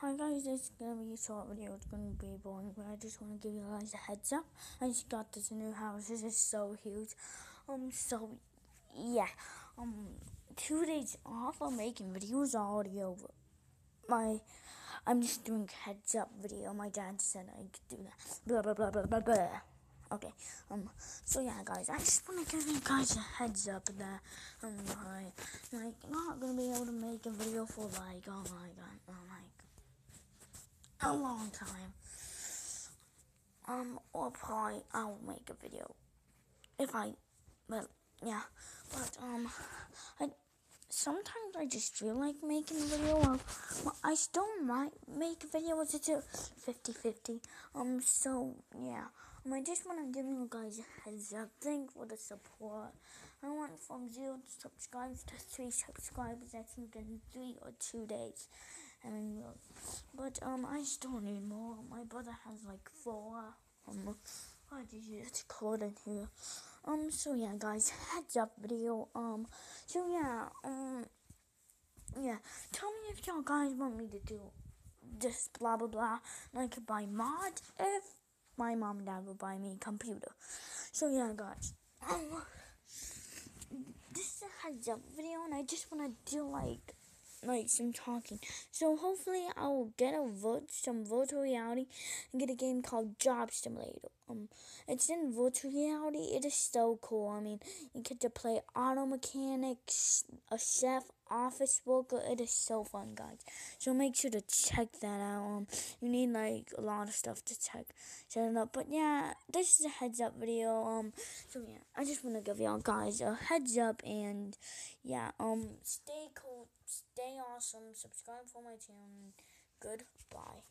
Hi guys, this is gonna be a short video. It's gonna be boring, but I just want to give you guys a heads up. I just got this new house. This is so huge. Um, so yeah. Um, two days off of making videos already over. My, I'm just doing heads up video. My dad said I could do that. Blah blah blah blah blah blah. Okay. Um. So yeah, guys, I just want to give you guys a heads up that um, I'm like, not gonna be able to make a video for like oh my god, oh my god a long time. Um, or probably I'll make a video if I, but yeah, but um, I sometimes I just feel like making a video. Well, well I still might make a video. It's a 50-50. Um, so yeah, um, I just want to give you guys a heads up. Thank for the support. I went from zero subscribers to three subscribers. I think in three or two days. I mean, but um, I still need more. My brother has like four. Um, I just it's cold in here. Um, so yeah, guys, heads up video. Um, so yeah, um, yeah. Tell me if y'all guys want me to do this blah blah blah. Could buy mod if my mom and dad will buy me a computer. So yeah, guys. Um, this is a heads up video, and I just want to do like like some talking. So hopefully I will get a vote some virtual reality and get a game called Job Simulator. Um it's in virtual reality. It is so cool. I mean you get to play auto mechanics, a chef, office worker. It is so fun guys. So make sure to check that out. Um you need like a lot of stuff to check set it up. But yeah, this is a heads up video. Um so yeah, I just wanna give y'all guys a heads up and yeah, um stay cool stay awesome. Subscribe for my channel. Goodbye.